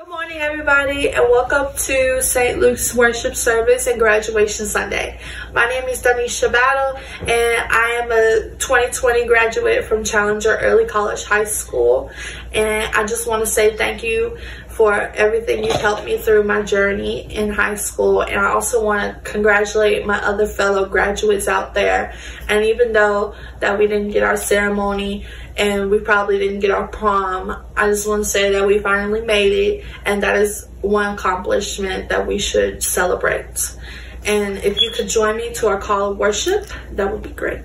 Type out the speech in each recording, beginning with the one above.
Good morning, everybody, and welcome to St. Luke's Worship Service and Graduation Sunday. My name is Donnisha Battle, and I am a 2020 graduate from Challenger Early College High School. And I just want to say thank you for everything you've helped me through my journey in high school. And I also want to congratulate my other fellow graduates out there. And even though that we didn't get our ceremony and we probably didn't get our prom, I just want to say that we finally made it. And that is one accomplishment that we should celebrate. And if you could join me to our call of worship, that would be great.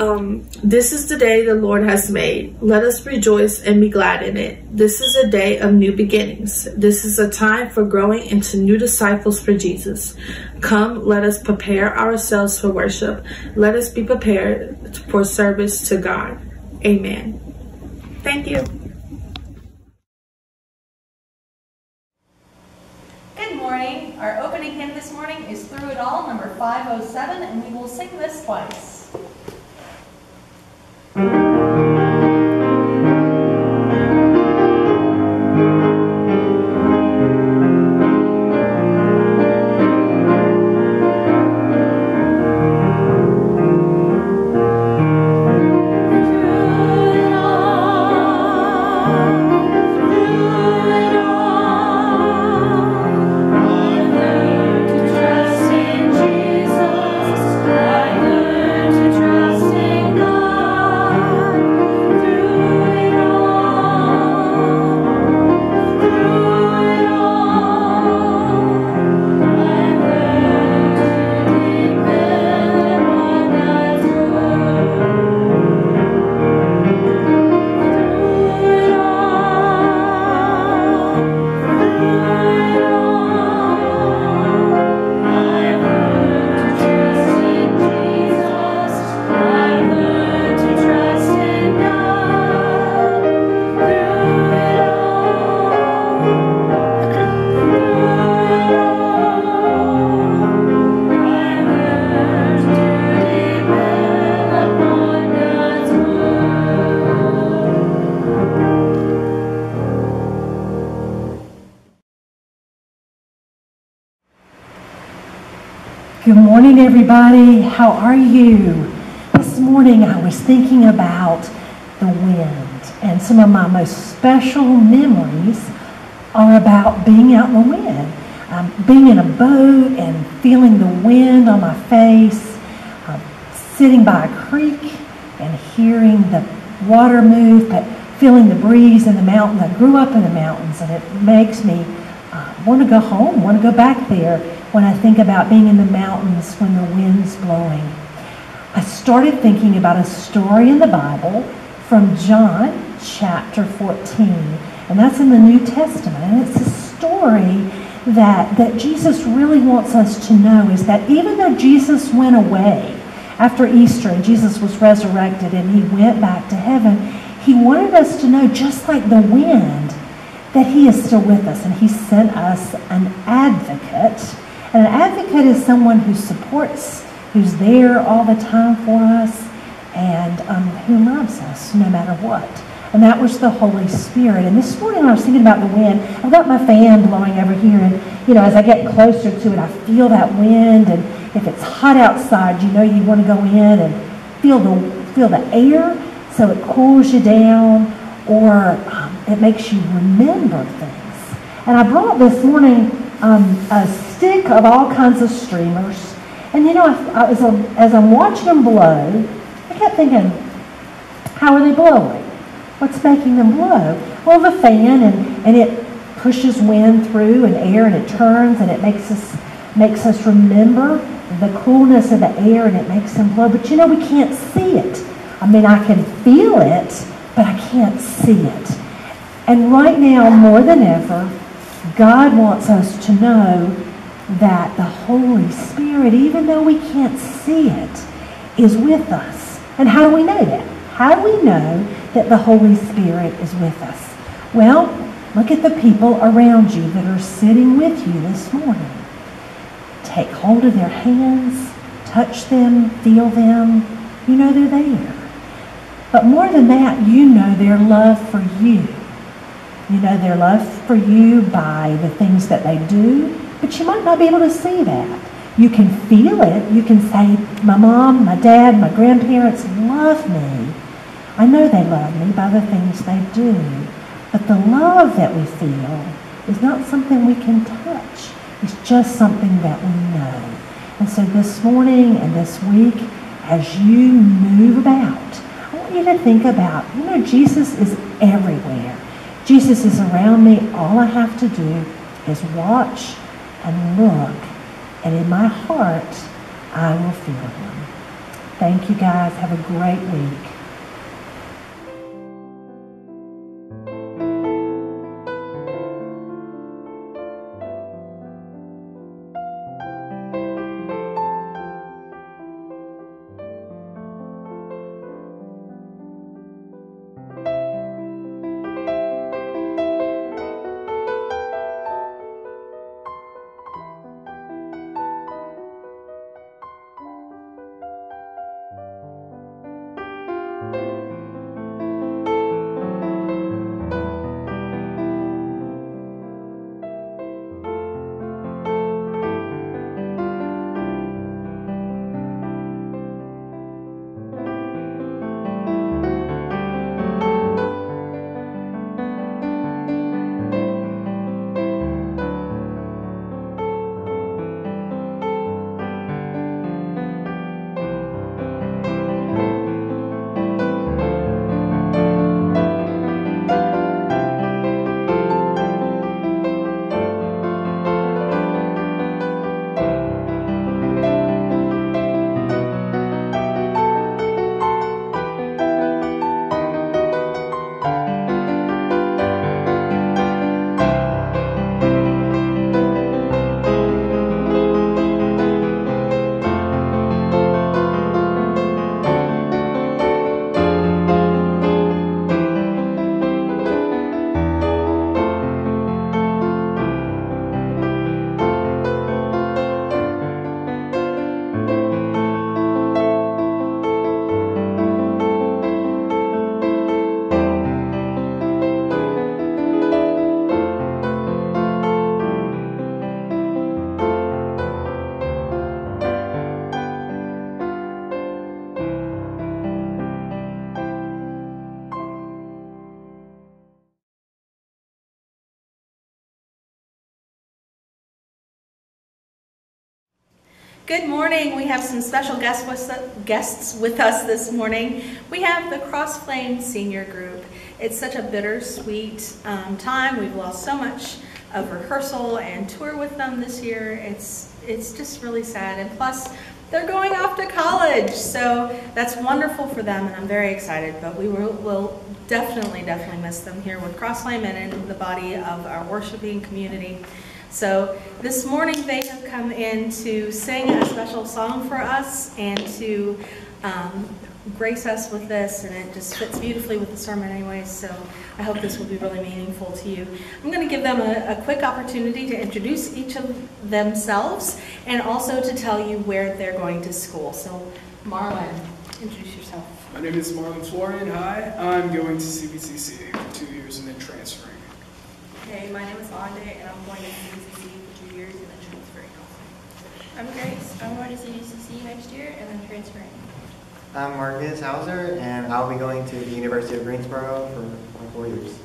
Um, this is the day the Lord has made. Let us rejoice and be glad in it. This is a day of new beginnings. This is a time for growing into new disciples for Jesus. Come, let us prepare ourselves for worship. Let us be prepared for service to God. Amen. Thank you. Good morning. Our opening hymn this morning is Through It All, number 507, and we will sing this twice. Everybody. How are you? This morning I was thinking about the wind, and some of my most special memories are about being out in the wind. Um, being in a boat and feeling the wind on my face, uh, sitting by a creek and hearing the water move, but feeling the breeze in the mountains. I grew up in the mountains, and it makes me uh, want to go home, want to go back there when I think about being in the mountains when the wind's blowing. I started thinking about a story in the Bible from John chapter 14, and that's in the New Testament. And it's a story that, that Jesus really wants us to know is that even though Jesus went away after Easter and Jesus was resurrected and he went back to heaven, he wanted us to know, just like the wind, that he is still with us and he sent us an advocate and an advocate is someone who supports, who's there all the time for us, and um, who loves us no matter what. And that was the Holy Spirit. And this morning I was thinking about the wind. I've got my fan blowing over here, and you know, as I get closer to it, I feel that wind. And if it's hot outside, you know you want to go in and feel the feel the air, so it cools you down, or um, it makes you remember things. And I brought this morning um, a stick of all kinds of streamers. And you know, as, I'm, as I'm watching them blow, I kept thinking, how are they blowing? What's making them blow? Well, the fan, and, and it pushes wind through and air, and it turns, and it makes us makes us remember the coolness of the air, and it makes them blow. But you know, we can't see it. I mean, I can feel it, but I can't see it. And right now, more than ever, God wants us to know that the Holy Spirit, even though we can't see it, is with us. And how do we know that? How do we know that the Holy Spirit is with us? Well, look at the people around you that are sitting with you this morning. Take hold of their hands, touch them, feel them. You know they're there. But more than that, you know their love for you. You know their love for you by the things that they do, but you might not be able to see that. You can feel it. You can say, My mom, my dad, my grandparents love me. I know they love me by the things they do. But the love that we feel is not something we can touch. It's just something that we know. And so this morning and this week, as you move about, I want you to think about, you know, Jesus is everywhere. Jesus is around me. All I have to do is watch and look. And in my heart, I will feel him. Thank you guys. Have a great week. Morning. We have some special guests with, guests with us this morning. We have the Cross Flame Senior Group. It's such a bittersweet um, time. We've lost so much of rehearsal and tour with them this year. It's it's just really sad. And plus, they're going off to college, so that's wonderful for them, and I'm very excited. But we will, will definitely, definitely miss them here with Cross Flame and in the body of our worshiping community. So this morning they have come in to sing a special song for us and to um, grace us with this, and it just fits beautifully with the sermon anyway, so I hope this will be really meaningful to you. I'm going to give them a, a, quick opportunity to introduce each of themselves and also to tell you where they're going to school. So Marlon, introduce yourself. My name is Marlon Florian. Hi, I'm going to CVCC for two years and then transferring. Hey, my name is Andey, and I'm going to CVCC for two years and then transferring. I'm Grace. I'm going to CVCC next year and then transferring. I'm Marcus Houser, and I'll be going to the University of Greensboro for four years.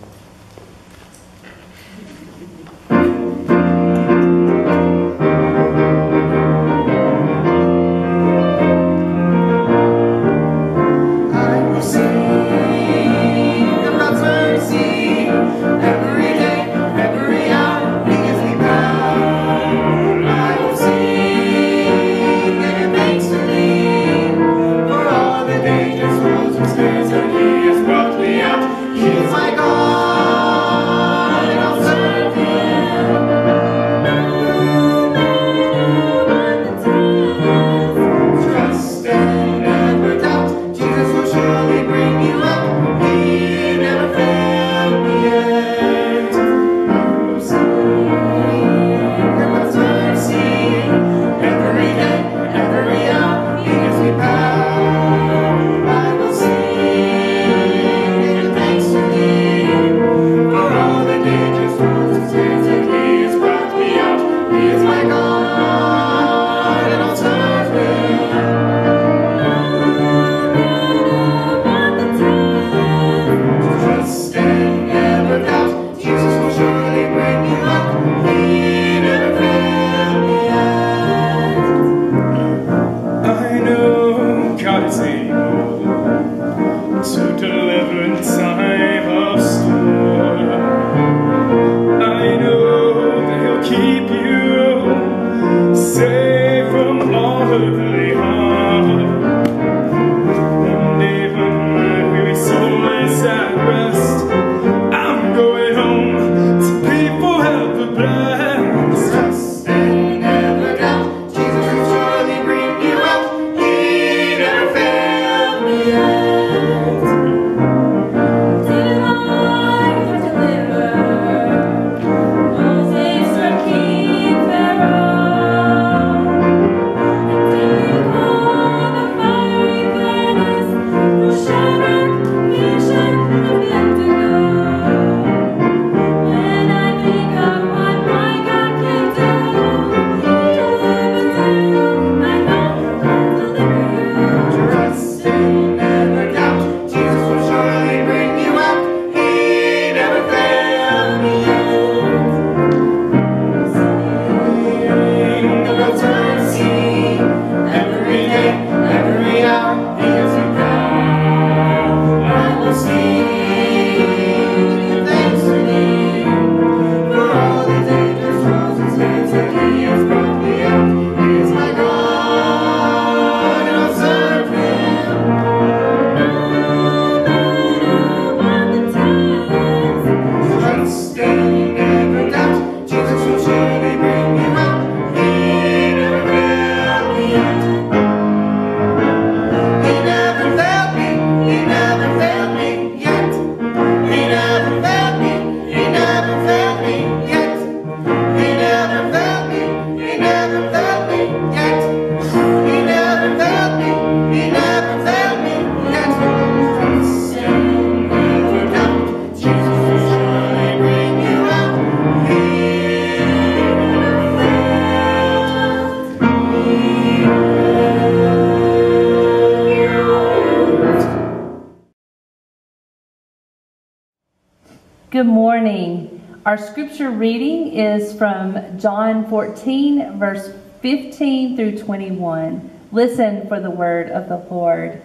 Scripture reading is from John 14, verse 15 through 21. Listen for the word of the Lord.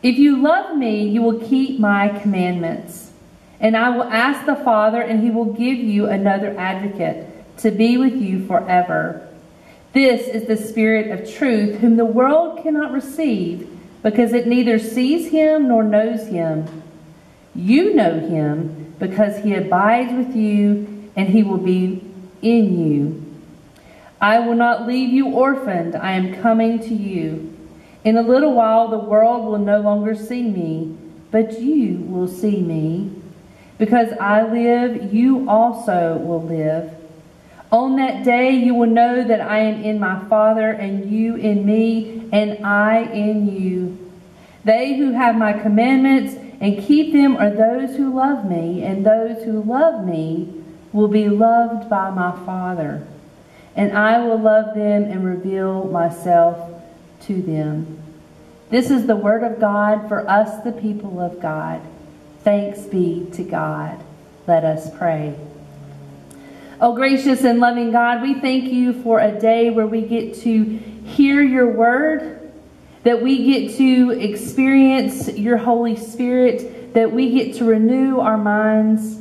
If you love me, you will keep my commandments. And I will ask the Father, and he will give you another advocate to be with you forever. This is the Spirit of truth, whom the world cannot receive, because it neither sees him nor knows him. You know him because he abides with you and he will be in you. I will not leave you orphaned. I am coming to you. In a little while, the world will no longer see me, but you will see me. Because I live, you also will live. On that day, you will know that I am in my Father, and you in me, and I in you. They who have my commandments and keep them are those who love me, and those who love me will be loved by my Father. And I will love them and reveal myself to them. This is the word of God for us, the people of God. Thanks be to God. Let us pray. Oh, gracious and loving God, we thank you for a day where we get to hear your word that we get to experience your Holy Spirit, that we get to renew our minds,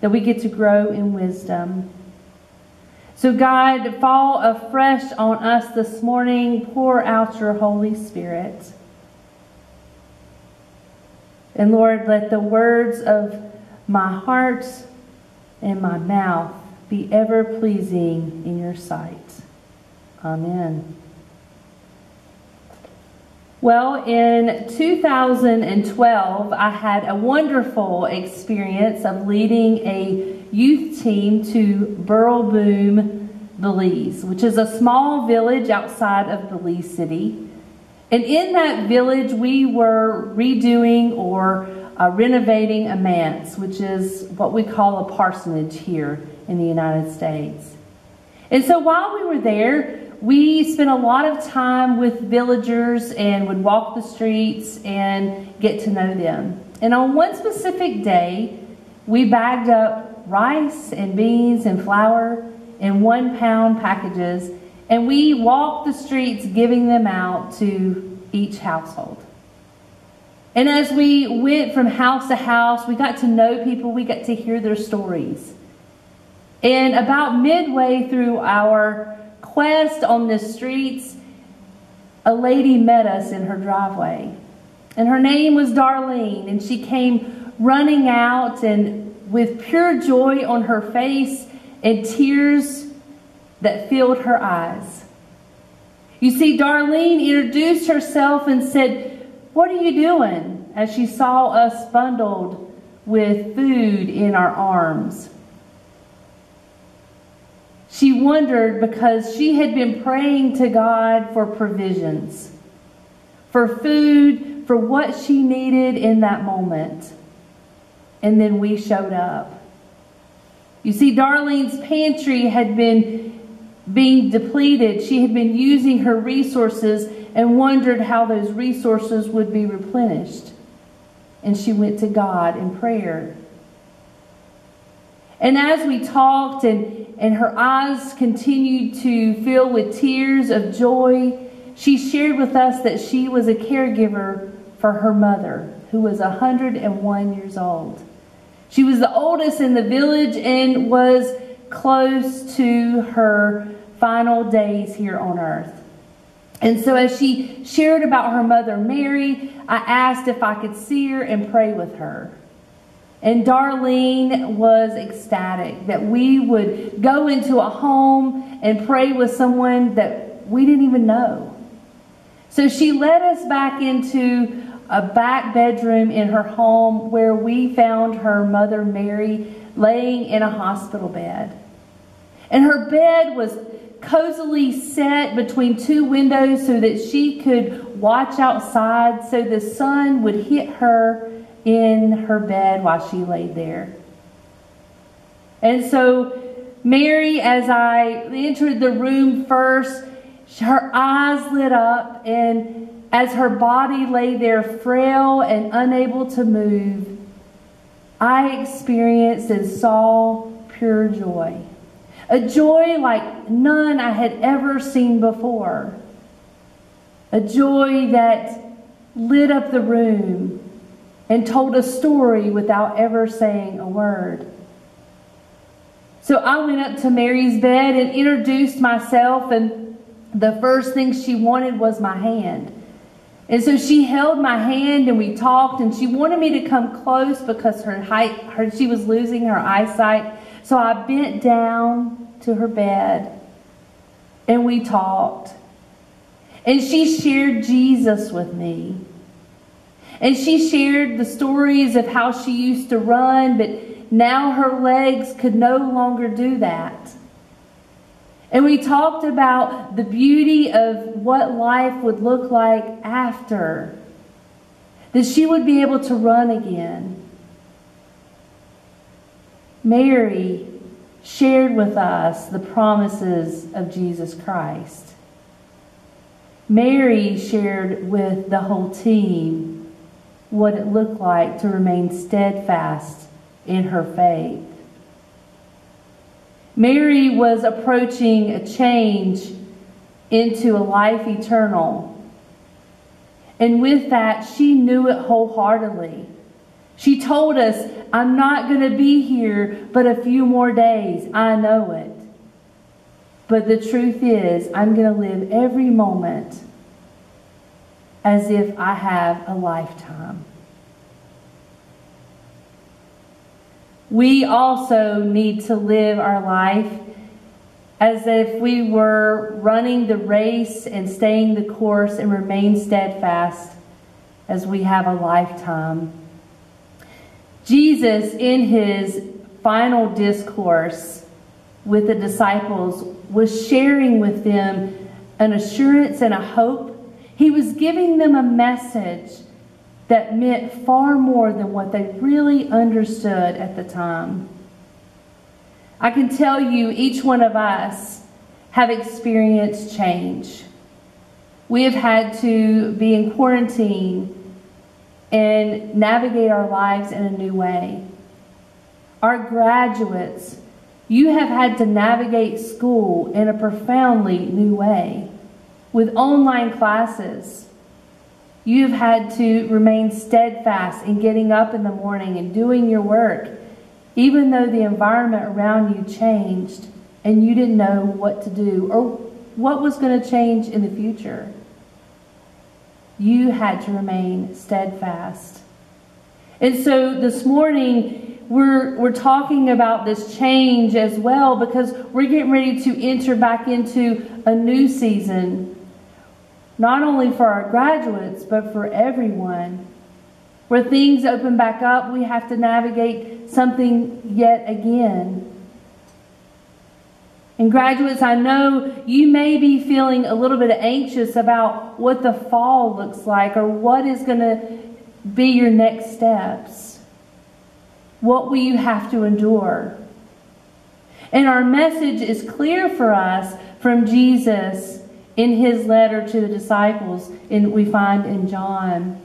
that we get to grow in wisdom. So, God, fall afresh on us this morning. Pour out your Holy Spirit. And Lord, let the words of my heart and my mouth be ever pleasing in your sight. Amen. Well, in 2012, I had a wonderful experience of leading a youth team to Burrell Boom, Belize, which is a small village outside of Belize City. And in that village, we were redoing or uh, renovating a manse, which is what we call a parsonage here in the United States. And so while we were there, we spent a lot of time with villagers and would walk the streets and get to know them. And on one specific day, we bagged up rice and beans and flour in one pound packages and we walked the streets giving them out to each household. And as we went from house to house, we got to know people, we got to hear their stories. And about midway through our quest on the streets, a lady met us in her driveway. And her name was Darlene, and she came running out and with pure joy on her face and tears that filled her eyes. You see, Darlene introduced herself and said, What are you doing? as she saw us bundled with food in our arms. She wondered because she had been praying to God for provisions, for food, for what she needed in that moment. And then we showed up. You see, Darlene's pantry had been being depleted. She had been using her resources and wondered how those resources would be replenished. And she went to God in prayer. And as we talked and, and her eyes continued to fill with tears of joy, she shared with us that she was a caregiver for her mother, who was 101 years old. She was the oldest in the village and was close to her final days here on earth. And so, as she shared about her mother, Mary, I asked if I could see her and pray with her. And Darlene was ecstatic that we would go into a home and pray with someone that we didn't even know. So she led us back into a back bedroom in her home where we found her mother, Mary, laying in a hospital bed. And her bed was cozily set between two windows so that she could watch outside so the sun would hit her in her bed while she laid there. And so, Mary, as I entered the room first, her eyes lit up, and as her body lay there frail and unable to move, I experienced and saw pure joy. A joy like none I had ever seen before. A joy that lit up the room and told a story without ever saying a word. So I went up to Mary's bed and introduced myself, and the first thing she wanted was my hand. And so she held my hand and we talked, and she wanted me to come close because her height, her, she was losing her eyesight. So I bent down to her bed and we talked. And she shared Jesus with me. And she shared the stories of how she used to run, but now her legs could no longer do that. And we talked about the beauty of what life would look like after. That she would be able to run again. Mary shared with us the promises of Jesus Christ. Mary shared with the whole team what it looked like to remain steadfast in her faith. Mary was approaching a change into a life eternal. And with that, she knew it wholeheartedly. She told us, I'm not going to be here but a few more days. I know it. But the truth is, I'm going to live every moment as if I have a lifetime. We also need to live our life as if we were running the race and staying the course and remain steadfast as we have a lifetime. Jesus, in his final discourse with the disciples, was sharing with them an assurance and a hope. He was giving them a message that meant far more than what they really understood at the time. I can tell you, each one of us have experienced change. We have had to be in quarantine and navigate our lives in a new way. Our graduates, you have had to navigate school in a profoundly new way with online classes You've had to remain steadfast in getting up in the morning and doing your work, even though the environment around you changed and you didn't know what to do or what was going to change in the future. You had to remain steadfast. And so this morning, we're, we're talking about this change as well because we're getting ready to enter back into a new season not only for our graduates, but for everyone. Where things open back up, we have to navigate something yet again. And graduates, I know you may be feeling a little bit anxious about what the fall looks like or what is going to be your next steps. What will you have to endure? And our message is clear for us from Jesus in his letter to the disciples, in, we find in John,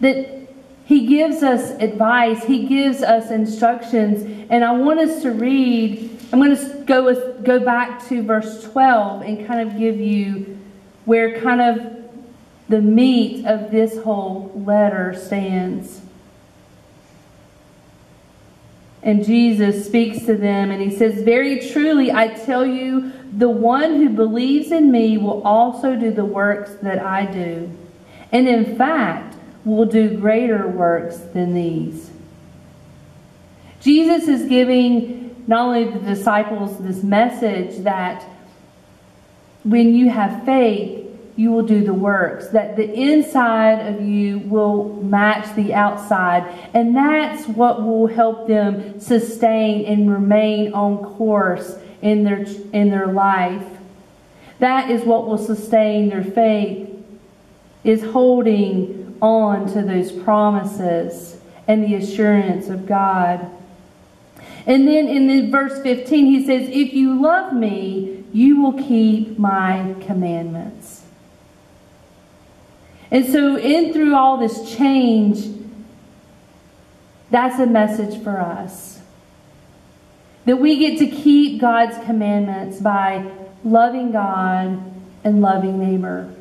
that he gives us advice, he gives us instructions, and I want us to read. I'm going to go with, go back to verse 12 and kind of give you where kind of the meat of this whole letter stands. And Jesus speaks to them and he says, Very truly, I tell you, the one who believes in me will also do the works that I do. And in fact, will do greater works than these. Jesus is giving not only the disciples this message that when you have faith, you will do the works, that the inside of you will match the outside. And that's what will help them sustain and remain on course in their, in their life. That is what will sustain their faith, is holding on to those promises and the assurance of God. And then in the verse 15, he says, If you love me, you will keep my commandments. And so, in through all this change That's a message for us. That we get to keep God's commandments by loving God and loving neighbor.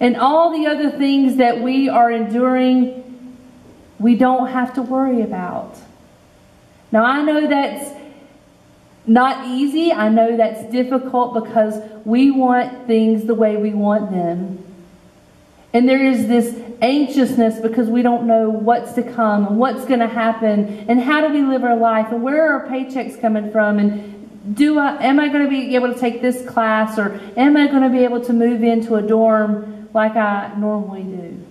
And all the other things that we are enduring, we don't have to worry about. Now, I know that's not easy. I know that's difficult because we want things the way we want them. And there is this anxiousness because we don't know what's to come and what's going to happen and how do we live our life and where are our paychecks coming from and do I am I going to be able to take this class or am I going to be able to move into a dorm like I normally do?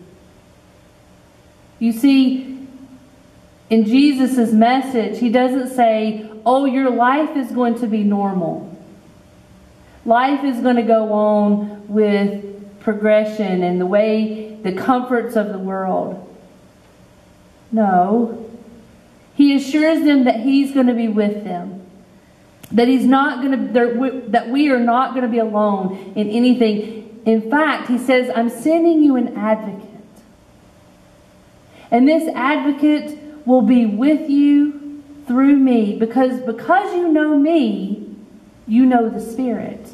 You see, in Jesus' message, he doesn't say, oh, your life is going to be normal. Life is going to go on with progression and the way, the comforts of the world. No. He assures them that he's going to be with them. That he's not going to, that we are not going to be alone in anything. In fact, he says, I'm sending you an advocate. And this advocate will be with you through me because because you know me, you know the Spirit.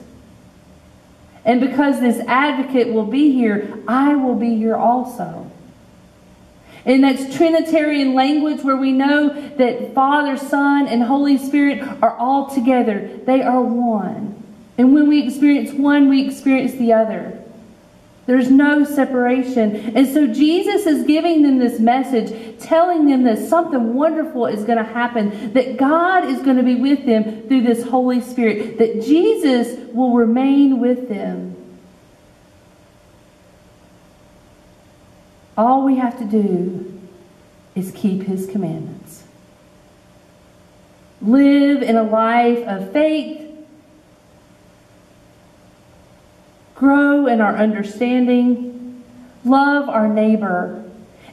And because this advocate will be here, I will be here also. And that's Trinitarian language where we know that Father, Son, and Holy Spirit are all together. They are one. And when we experience one, we experience the other. There's no separation. And so Jesus is giving them this message, telling them that something wonderful is going to happen, that God is going to be with them through this Holy Spirit, that Jesus will remain with them. All we have to do is keep his commandments. Live in a life of faith grow in our understanding, love our neighbor,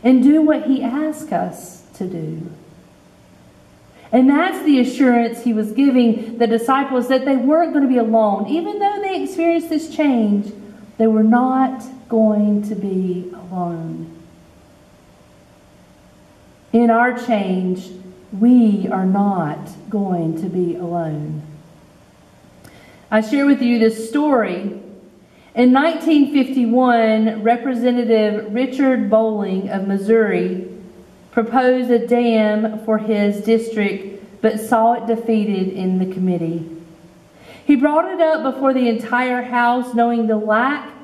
and do what he asks us to do. And that's the assurance he was giving the disciples that they weren't going to be alone. Even though they experienced this change, they were not going to be alone. In our change, we are not going to be alone. I share with you this story in 1951, Representative Richard Bolling of Missouri proposed a dam for his district but saw it defeated in the committee. He brought it up before the entire House knowing the lack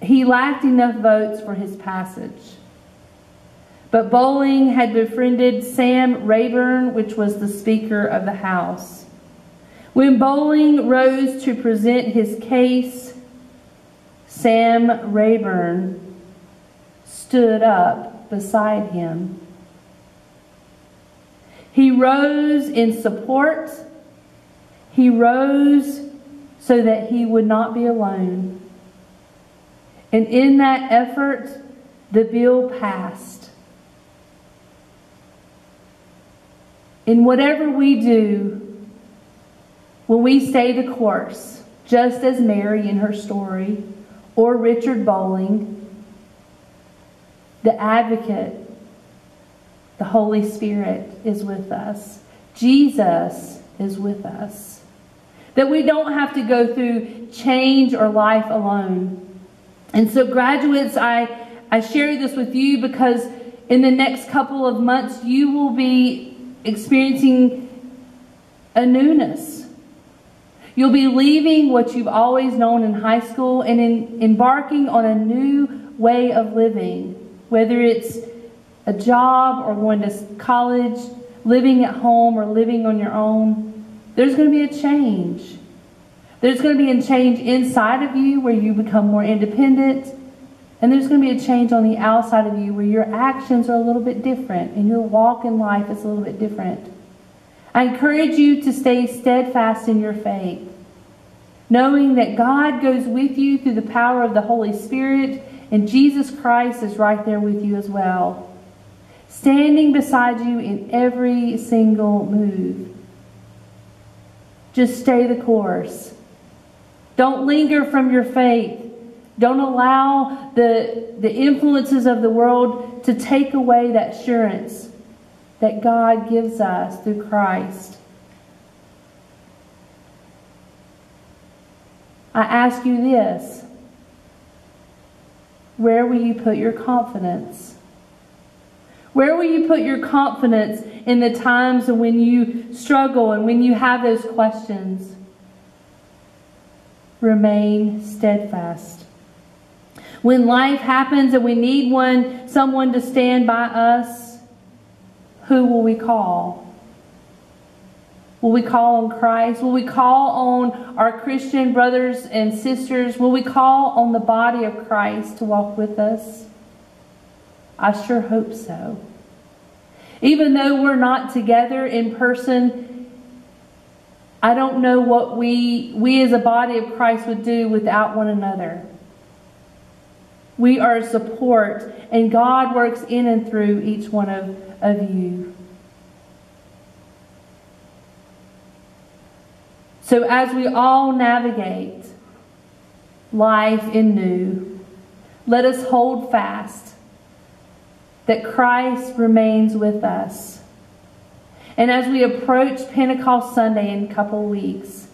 he lacked enough votes for his passage. But Bolling had befriended Sam Rayburn, which was the Speaker of the House. When Bolling rose to present his case, Sam Rayburn stood up beside him. He rose in support. He rose so that he would not be alone. And in that effort, the bill passed. In whatever we do, when we stay the course, just as Mary in her story, or Richard Bolling, the advocate, the Holy Spirit is with us. Jesus is with us. That we don't have to go through change or life alone. And so, graduates, I, I share this with you because in the next couple of months, you will be experiencing a newness You'll be leaving what you've always known in high school and in, embarking on a new way of living, whether it's a job or going to college, living at home or living on your own. There's going to be a change. There's going to be a change inside of you where you become more independent. And there's going to be a change on the outside of you where your actions are a little bit different and your walk in life is a little bit different. I encourage you to stay steadfast in your faith, knowing that God goes with you through the power of the Holy Spirit, and Jesus Christ is right there with you as well, standing beside you in every single move. Just stay the course. Don't linger from your faith. Don't allow the, the influences of the world to take away that assurance that God gives us through Christ. I ask you this where will you put your confidence? Where will you put your confidence in the times when you struggle and when you have those questions? Remain steadfast. When life happens and we need one someone to stand by us, who will we call? Will we call on Christ? Will we call on our Christian brothers and sisters? Will we call on the body of Christ to walk with us? I sure hope so. Even though we're not together in person, I don't know what we, we as a body of Christ would do without one another. We are a support, and God works in and through each one of, of you. So, as we all navigate life in new, let us hold fast that Christ remains with us. And as we approach Pentecost Sunday in a couple weeks,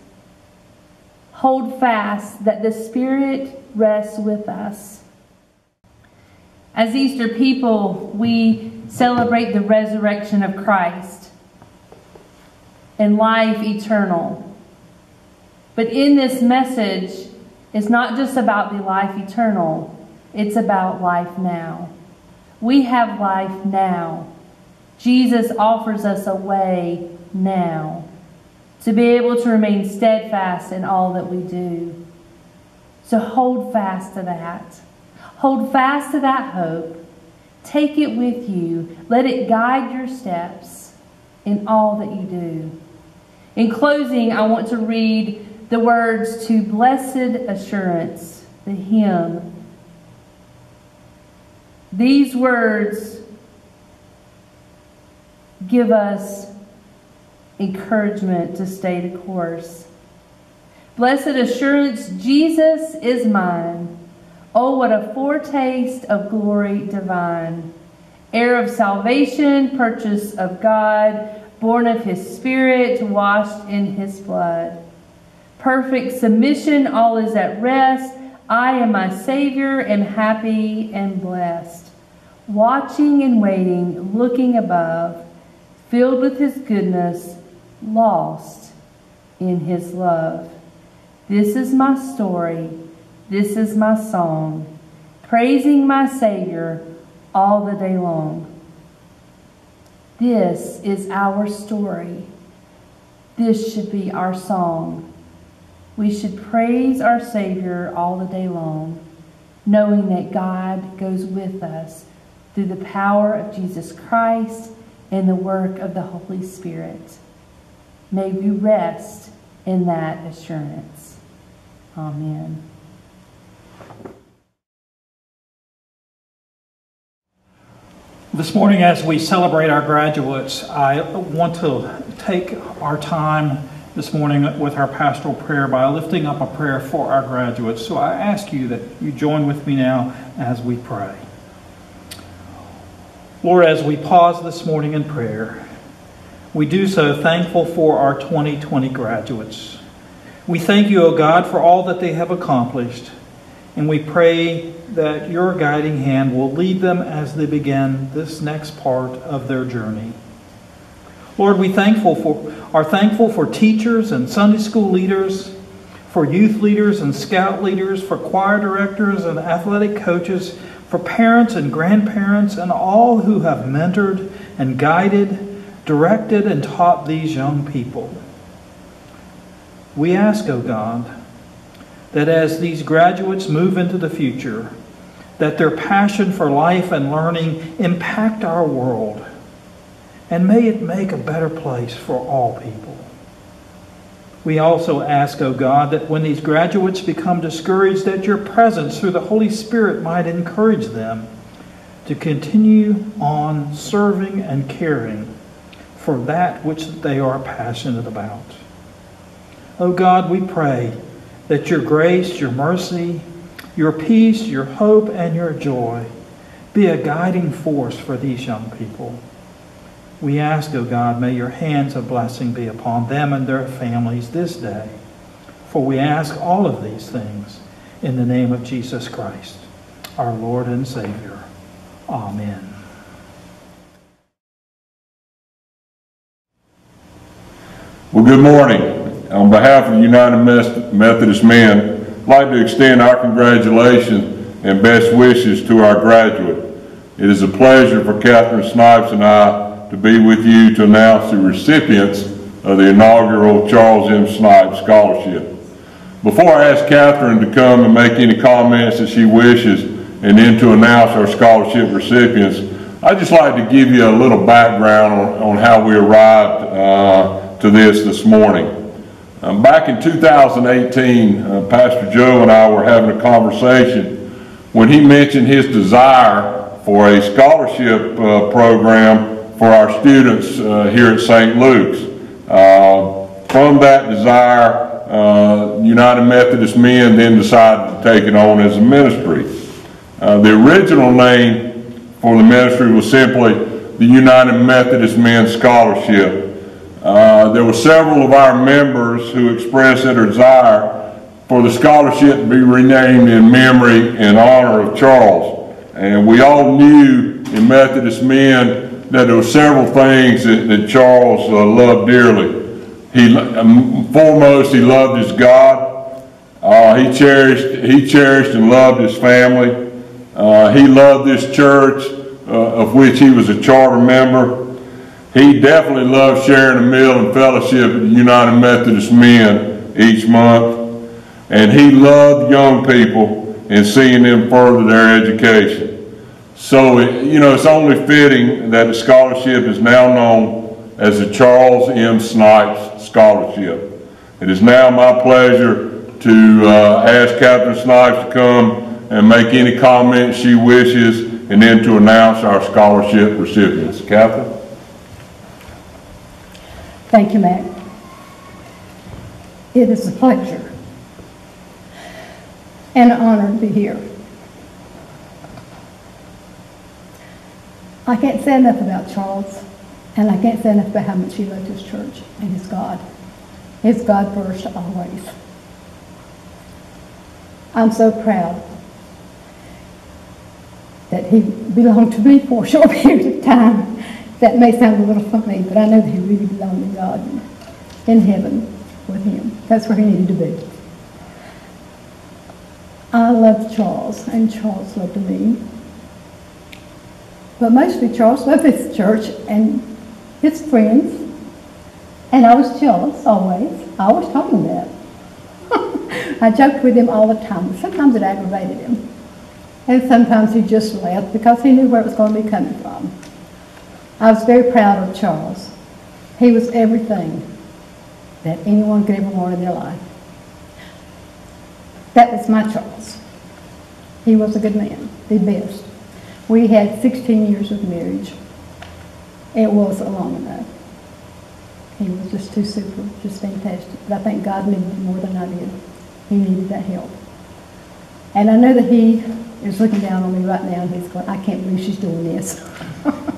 hold fast that the Spirit rests with us. As Easter people, we celebrate the resurrection of Christ and life eternal. But in this message, it's not just about the life eternal, it's about life now. We have life now. Jesus offers us a way now to be able to remain steadfast in all that we do. So hold fast to that. Hold fast to that hope. Take it with you. Let it guide your steps in all that you do. In closing, I want to read the words to Blessed Assurance, the hymn. These words give us encouragement to stay the course. Blessed assurance, Jesus is mine. Oh, what a foretaste of glory divine. Heir of salvation, purchase of God, born of his spirit, washed in his blood perfect submission, all is at rest. I am my Savior, am happy and blessed. Watching and waiting, looking above, filled with his goodness, lost in his love. This is my story, this is my song, praising my Savior all the day long. This is our story. This should be our song. We should praise our Savior all the day long, knowing that God goes with us through the power of Jesus Christ and the work of the Holy Spirit. May we rest in that assurance. Amen. This morning, as we celebrate our graduates, I want to take our time this morning with our pastoral prayer by lifting up a prayer for our graduates. So I ask you that you join with me now as we pray. Lord, as we pause this morning in prayer, we do so thankful for our 2020 graduates. We thank you, O God, for all that they have accomplished, and we pray that your guiding hand will lead them as they begin this next part of their journey. Lord, we thankful for, are thankful for teachers and Sunday school leaders, for youth leaders and scout leaders, for choir directors and athletic coaches, for parents and grandparents, and all who have mentored and guided, directed, and taught these young people. We ask, O oh God, that as these graduates move into the future, that their passion for life and learning impact our world and may it make a better place for all people. We also ask, O oh God, that when these graduates become discouraged, that your presence through the Holy Spirit might encourage them to continue on serving and caring for that which they are passionate about. O oh God, we pray that your grace, your mercy, your peace, your hope, and your joy be a guiding force for these young people. We ask, O God, may your hands of blessing be upon them and their families this day. For we ask all of these things in the name of Jesus Christ, our Lord and Savior. Amen. Well, good morning. On behalf of the United Methodist Men, I'd like to extend our congratulations and best wishes to our graduate. It is a pleasure for Catherine Snipes and I to be with you to announce the recipients of the inaugural Charles M. Snipes Scholarship. Before I ask Catherine to come and make any comments that she wishes and then to announce our scholarship recipients, I'd just like to give you a little background on, on how we arrived uh, to this this morning. Um, back in 2018, uh, Pastor Joe and I were having a conversation when he mentioned his desire for a scholarship uh, program for our students uh, here at St. Luke's. Uh, from that desire, uh, United Methodist Men then decided to take it on as a ministry. Uh, the original name for the ministry was simply the United Methodist Men Scholarship. Uh, there were several of our members who expressed their desire for the scholarship to be renamed in memory and honor of Charles. And we all knew in Methodist men that there were several things that, that Charles uh, loved dearly. He, um, foremost, he loved his God. Uh, he cherished, he cherished and loved his family. Uh, he loved this church, uh, of which he was a charter member. He definitely loved sharing a meal and fellowship at the United Methodist Men each month. And he loved young people and seeing them further their education. So, you know, it's only fitting that the scholarship is now known as the Charles M. Snipes scholarship. It is now my pleasure to uh, ask Catherine Snipes to come and make any comments she wishes and then to announce our scholarship recipients. Catherine? Thank you, Matt. It is a pleasure and an honor to be here. I can't say enough about Charles. And I can't say enough about how much he loved his church and his God. His God first always. I'm so proud that he belonged to me for a short period of time. That may sound a little funny, but I know that he really belonged to God in heaven with him. That's where he needed to be. I loved Charles, and Charles loved me. But mostly Charles loved his church and his friends, and I was jealous always. I always told him that. I joked with him all the time. Sometimes it aggravated him. And sometimes he just laughed because he knew where it was going to be coming from. I was very proud of Charles. He was everything that anyone could ever want in their life. That was my Charles. He was a good man, the best. We had 16 years of marriage. It was long enough. He was just too super, just fantastic. But I think God needed him more than I did. He needed that help. And I know that he is looking down on me right now and he's going, I can't believe she's doing this.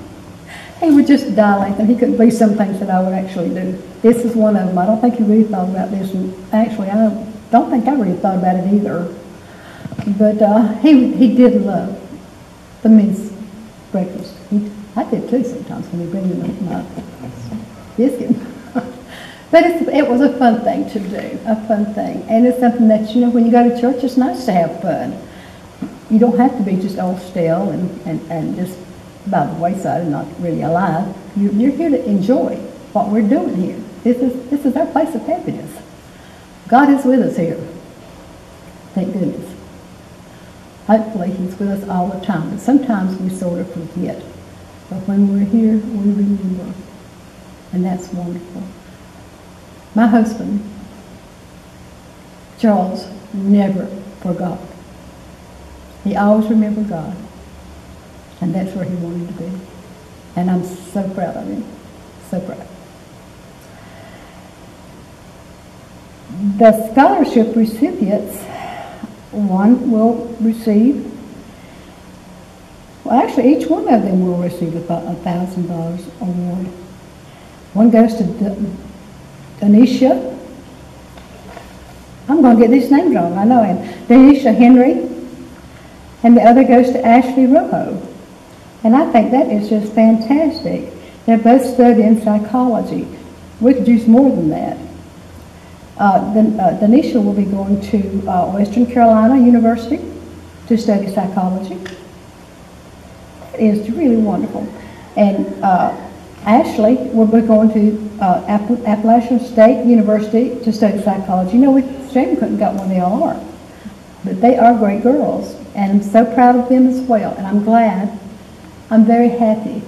he would just dilate and he couldn't believe some things that I would actually do. This is one of them. I don't think he really thought about this. And actually, I don't think I really thought about it either. But uh, he, he did love the men's breakfast. He, I did too sometimes when he bring me my biscuit. but it was a fun thing to do, a fun thing. And it's something that, you know, when you go to church, it's nice to have fun. You don't have to be just all stale and, and, and just by the wayside and not really alive. You, you're here to enjoy what we're doing here. This is, this is our place of happiness. God is with us here. Thank goodness. Hopefully he's with us all the time. But sometimes we sort of forget. But when we're here, we remember. And that's wonderful. My husband, Charles, never forgot. He always remembered God. And that's where he wanted to be. And I'm so proud of him. So proud. The scholarship recipients, one will receive Well, actually, each one of them will receive a thousand dollars award. One goes to Denisha. I'm gonna get these names wrong, I know, and Denisha Henry. And the other goes to Ashley Rojo. And I think that is just fantastic. They're both studying psychology. We could use more than that. Uh, then, uh, Denisha will be going to uh, Western Carolina University to study psychology. It is really wonderful. And uh, Ashley will be going to uh, App- Appalachian State University to study psychology. You know, we shame couldn't got where they all are. But they are great girls, and I'm so proud of them as well. And I'm glad, I'm very happy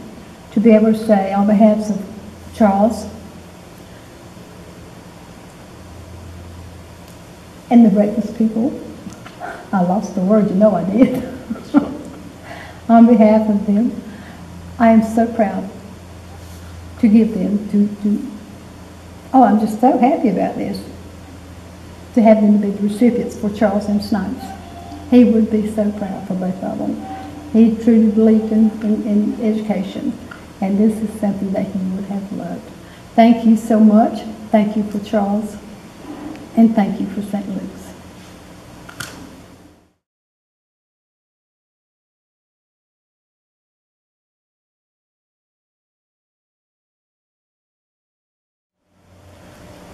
to be able to say on behalf of Charles and the breakfast people, I lost the word, you know I did. on behalf of them, I am so proud to give them to, to, oh, I'm just so happy about this, to have them be the recipients for Charles M. Snipes. He would be so proud for both of them. He truly believed in, in, in education, and this is something that he would have loved. Thank you so much. Thank you for Charles, and thank you for St. Luke's.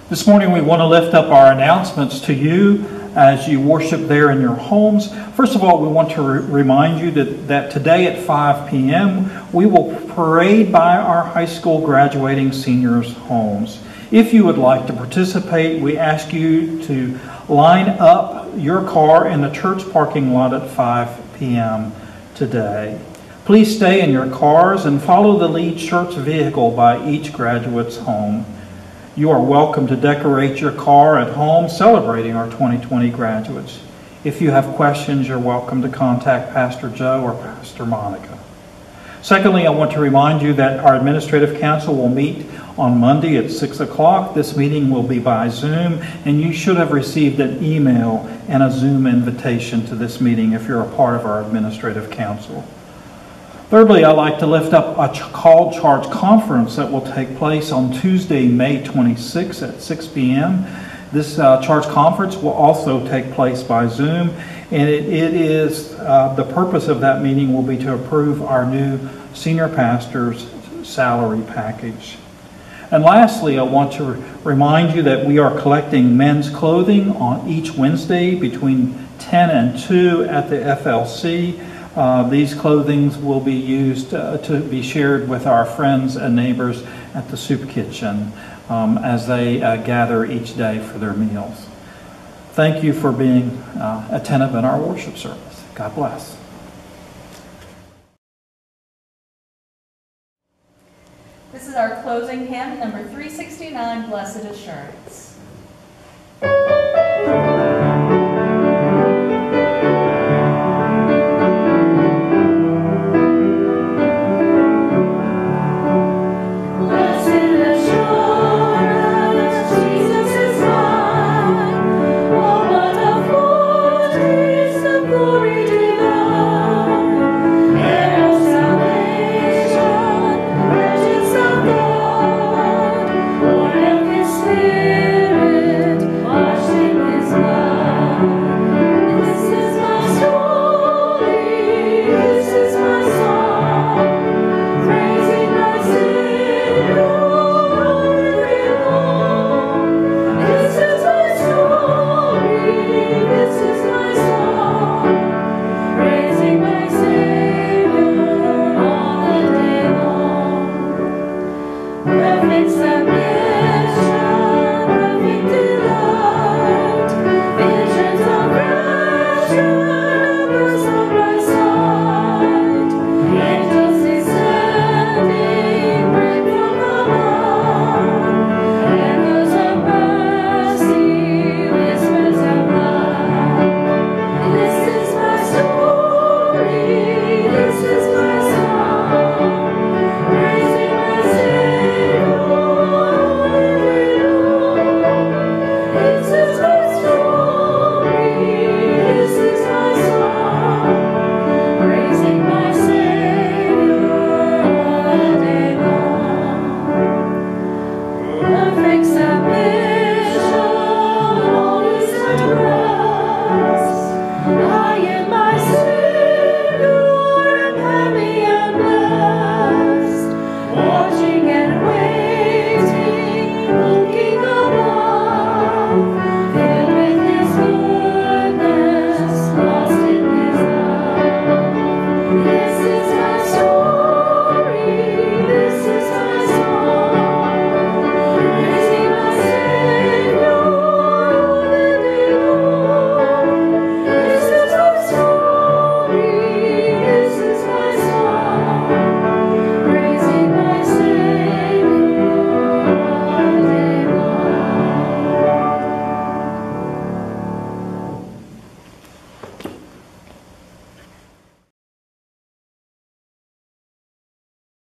This morning, we want to lift up our announcements to you as you worship there in your homes. First of all, we want to re- remind you that, that today at 5 p.m., we will parade by our high school graduating seniors' homes. If you would like to participate, we ask you to line up your car in the church parking lot at 5 p.m. today. Please stay in your cars and follow the lead church vehicle by each graduate's home. You are welcome to decorate your car at home celebrating our 2020 graduates. If you have questions, you're welcome to contact Pastor Joe or Pastor Monica. Secondly, I want to remind you that our administrative council will meet on Monday at 6 o'clock. This meeting will be by Zoom, and you should have received an email and a Zoom invitation to this meeting if you're a part of our administrative council. Thirdly, I'd like to lift up a call charge conference that will take place on Tuesday, May 26 at 6 p.m. This uh, charge conference will also take place by Zoom, and it, it is uh, the purpose of that meeting will be to approve our new senior pastor's salary package. And lastly, I want to re- remind you that we are collecting men's clothing on each Wednesday between 10 and 2 at the FLC. Uh, these clothings will be used uh, to be shared with our friends and neighbors at the soup kitchen um, as they uh, gather each day for their meals. Thank you for being uh, attentive in our worship service. God bless. This is our closing hymn, number 369, Blessed Assurance.